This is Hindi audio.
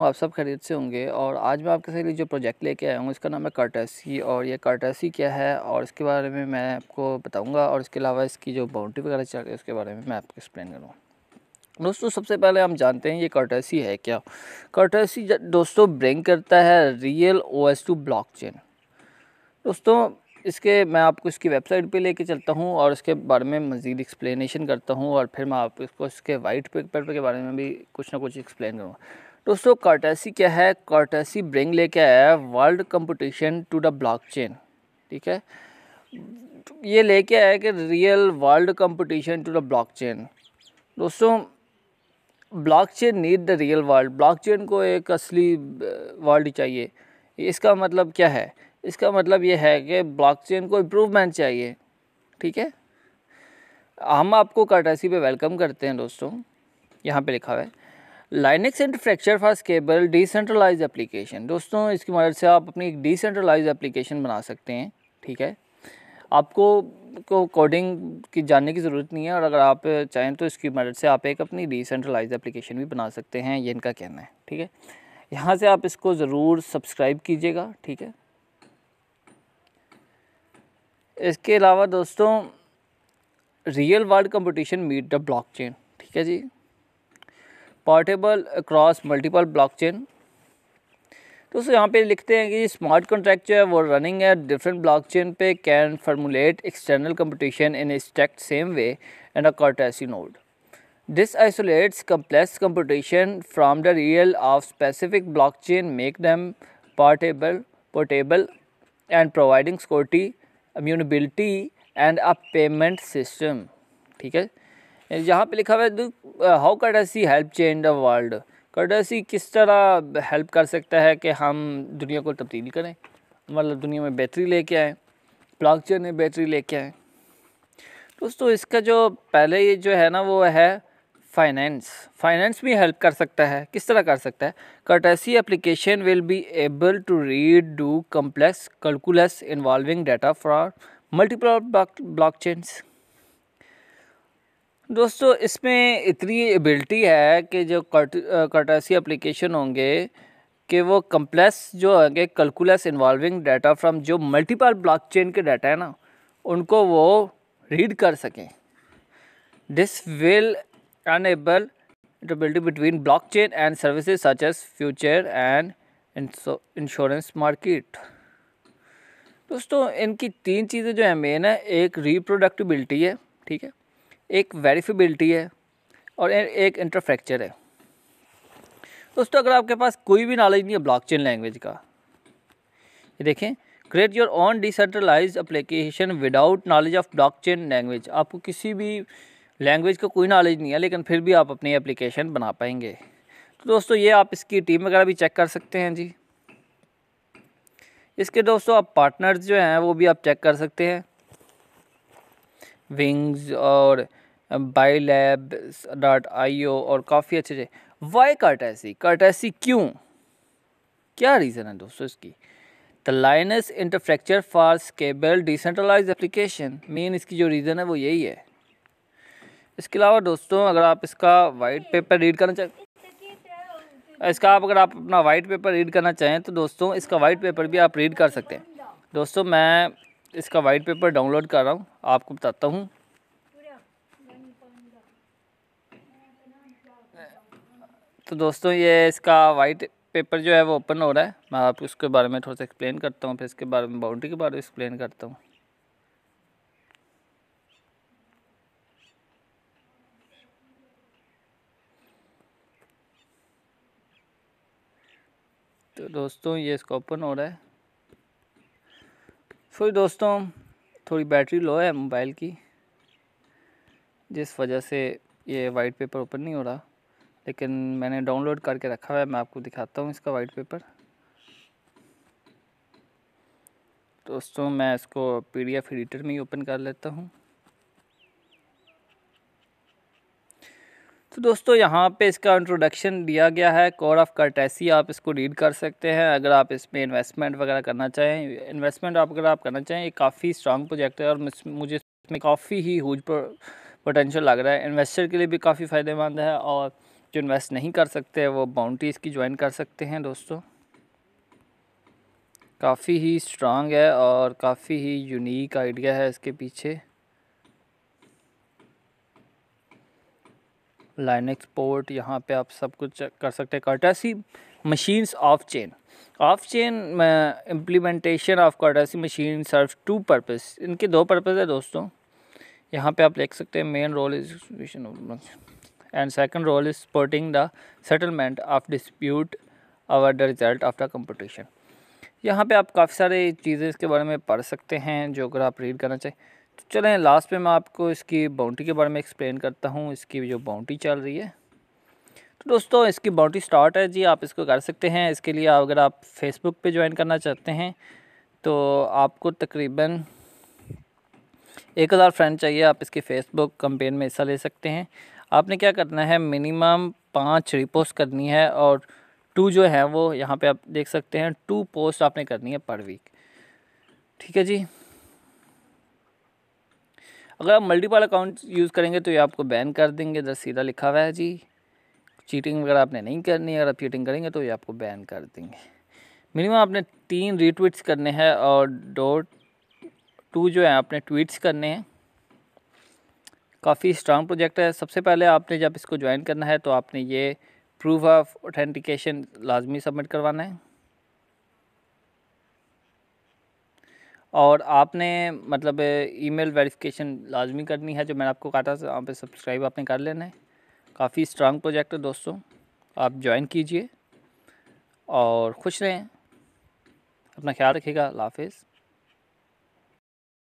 आप सब खरीद से होंगे। और आज मैं आपके लिए जो प्रोजेक्ट लेके आया हूँ, इसका नाम है कार्टेसी और ये कार्टेसी क्या है? और इसके बारे में मैं आपको बताऊँगा और इसके अलावा इसकी जो बाउंड्री वगैरह चल रही है, उसके बारे में मैं आपको एक्सप्लेन करूँगा। दोस्तों, सबसे पहले हम जानते हैं ये कार्टेसी है क्या? कार्टेसी दोस्तों ब्रिंग करता है real O S to blockchain दोस्तों, इसके, मैं आपको इसकी वेबसाइट पे लेके चलता हूँ और इसके बारे में मज़ीद एक्सप्लेनेशन करता हूँ और फिर मैं आपको इसको, इसके वाइट पेपर के बारे में भी कुछ ना कुछ एक्सप्लेन करूँगा। दोस्तों कार्टेसी क्या है? कार्टेसी ब्रिंग लेके आया है world competition to the blockchain ठीक है? ये लेके आया कि real world competition to the blockchain दोस्तों blockchain need the real world blockchain को एक असली वर्ल्ड चाहिए। इसका मतलब क्या है? इसका मतलब ये है कि ब्लॉकचेन को इम्प्रूवमेंट चाहिए। ठीक है? हम आपको कार्टेसी पे वेलकम करते हैं दोस्तों। यहाँ पे लिखा हुआ है। Linux infrastructure for scalable decentralised application दोस्तों, इसकी मदद से आप अपनी एक डिसेंट्रलाइज एप्लीकेशन बना सकते हैं, ठीक है? आपको को कोडिंग की जानने की ज़रूरत नहीं है और अगर आप चाहें तो इसकी मदद से आप एक अपनी डिसेंट्रलाइज एप्लीकेशन भी बना सकते हैं, ये इनका कहना है, ठीक है? यहाँ से आप इसको ज़रूर सब्सक्राइब कीजिएगा, ठीक है? इसके अलावा दोस्तों real world competition meet the blockchain ठीक है जी? पोर्टेबल अक्रॉस मल्टीपल ब्लॉकचेन दोस्तों यहाँ पे लिखते हैं कि स्मार्ट कॉन्ट्रैक्ट जो है वो रनिंग है डिफरेंट ब्लॉकचेन पे can formulate external competition in stacked same way and a Cartesi node this isolates complex competition from the real of specific blockchain make them portable portable and providing security immutability and a payment system ठीक है? यहाँ पे लिखा हुआ है how Cartesi help change the world Cartesi किस तरह हेल्प कर सकता है कि हम दुनिया को तब्दील करें? मतलब दुनिया में बेहतरी लेके आए ब्लॉकचेन में बेहतरी लेके आए। दोस्तों, इसका जो पहले ये जो है ना, वो है फाइनेंस फाइनेंस भी हेल्प कर सकता है। किस तरह कर सकता है? Cartesi application will be able to read do complex calculus involving data for multiple blockchains दोस्तों, इसमें इतनी एबिलिटी है कि जो कर्टासी एप्लीकेशन होंगे कि वो कम्प्लेक्स जो होंगे कैलकुलस इन्वॉल्विंग डाटा फ्रॉम जो मल्टीपल ब्लॉकचेन के डाटा है ना, उनको वो रीड कर सकें। This will enable interoperability between blockchain and services such as future and insurance market दोस्तों, इनकी तीन चीज़ें जो है मेन है, एक रिप्रोडक्टिबिलिटी है, ठीक है? एक वेरीफिबिलिटी है और एक इंटरफ्रैक्चर है। दोस्तों, अगर आपके पास कोई भी नॉलेज नहीं है ब्लॉकचेन लैंग्वेज का, ये देखें create your own decentralize application without knowledge of blockchain language आपको किसी भी लैंग्वेज का कोई नॉलेज नहीं है, लेकिन फिर भी आप अपनी एप्लीकेशन बना पाएँगे। तो दोस्तों, ये आप इसकी टीम वगैरह भी चेक कर सकते हैं जी। इसके दोस्तों, आप पार्टनर्स जो हैं, वो भी आप चेक कर सकते हैं। विंग्स और बाई लैब डॉट आई ओ और काफ़ी अच्छे अच्छे। वाई कार्टेसी कार्टेसी क्यों? क्या रीज़न है दोस्तों इसकी? The lines infrastructure for scalable decentralize application main इसकी जो रीज़न है वो यही है। इसके अलावा दोस्तों अगर आप इसका वाइट पेपर रीड करना चाहें इसका आप अगर आप अपना वाइट पेपर रीड करना चाहें तो दोस्तों इसका वाइट पेपर भी आप रीड कर सकते हैं। दोस्तों मैं इसका वाइट पेपर डाउनलोड कर रहा हूँ। आपको बताता हूँ। तो दोस्तों, ये इसका वाइट पेपर जो है वो ओपन हो रहा है। मैं आपको उसके बारे में थोड़ा सा एक्सप्लेन करता हूँ, फिर इसके बारे में बाउंड्री के बारे में एक्सप्लेन करता हूँ। तो दोस्तों, ये इसका ओपन हो रहा है। फिर दोस्तों, थोड़ी बैटरी लो है मोबाइल की, जिस वजह से ये वाइट पेपर ओपन नहीं हो रहा। लेकिन मैंने डाउनलोड करके रखा हुआ है, मैं आपको दिखाता हूँ इसका वाइट पेपर दोस्तों, मैं इसको पीडीएफ एडिटर में ही ओपन कर लेता हूँ। तो दोस्तों, यहाँ पे इसका इंट्रोडक्शन दिया गया है। कोर ऑफ़ कर्टेसी आप इसको रीड कर सकते हैं। अगर आप इसमें इन्वेस्टमेंट वगैरह करना चाहें इन्वेस्टमेंट आप अगर आप करना चाहें, ये काफ़ी स्ट्रांग प्रोजेक्ट है और मुझे इसमें काफ़ी ही हुज पोटेंशियल लग रहा है। इन्वेस्टर के लिए भी काफ़ी फ़ायदेमंद है और जो इन्वेस्ट नहीं कर सकते वो बाउंड्रीज़ की ज्वाइन कर सकते हैं दोस्तों। काफ़ी ही स्ट्रांग है और काफ़ी ही यूनिक आइडिया है इसके पीछे। लाइन एक्सपोर्ट यहाँ पे आप सब कुछ कर सकते हैं। Cartesi machines off chain off chain implementation of Cartesi machine serve two purpose इनके दो पर्पस है दोस्तों। यहाँ पे आप देख सकते हैं main role is and second role is supporting the settlement of dispute और the result of the competition यहाँ पे आप काफ़ी सारे चीज़ें इसके बारे में पढ़ सकते हैं, जो अगर आप रीड करना चाहें। तो चलें लास्ट में मैं आपको इसकी बाउंड्री के बारे में एक्सप्लेन करता हूँ, इसकी जो बाउंड्री चल रही है। तो दोस्तों, इसकी बाउंड्री स्टार्ट है जी, आप इसको कर सकते हैं। इसके लिए अगर आप फेसबुक पे ज्वाइन करना चाहते हैं तो आपको तकरीबन एक हज़ार फ्रेंड चाहिए। आप इसकी फ़ेसबुक कंपेन में हिस्सा ले सकते हैं। आपने क्या करना है मिनिमम पाँच रिपोस्ट करनी है और टू जो है वो यहाँ पे आप देख सकते हैं टू पोस्ट आपने करनी है पर वीक ठीक है जी? अगर आप मल्टीपल अकाउंट यूज़ करेंगे तो ये आपको बैन कर देंगे, इधर सीधा लिखा हुआ है जी। चीटिंग वगैरह आपने नहीं करनी अगर आप चीटिंग करेंगे तो ये आपको बैन कर देंगे। मिनिमम आपने तीन रीट्वीट्स करने हैं और डॉट टू जो है, आपने ट्वीट्स करने हैं। काफ़ी स्ट्रांग प्रोजेक्ट है। सबसे पहले आपने जब इसको ज्वाइन करना है तो आपने ये प्रूफ ऑफ़ ऑथेंटिकेशन लाजमी सबमिट करवाना है। और आपने मतलब ईमेल वेरिफिकेशन लाजमी करनी है, जो मैंने आपको कहा था वहाँ पर सब्सक्राइब आपने कर लेना है। काफ़ी स्ट्रांग प्रोजेक्ट है दोस्तों। आप ज्वाइन कीजिए और खुश रहें। अपना ख्याल रखिएगा। हाफिज़।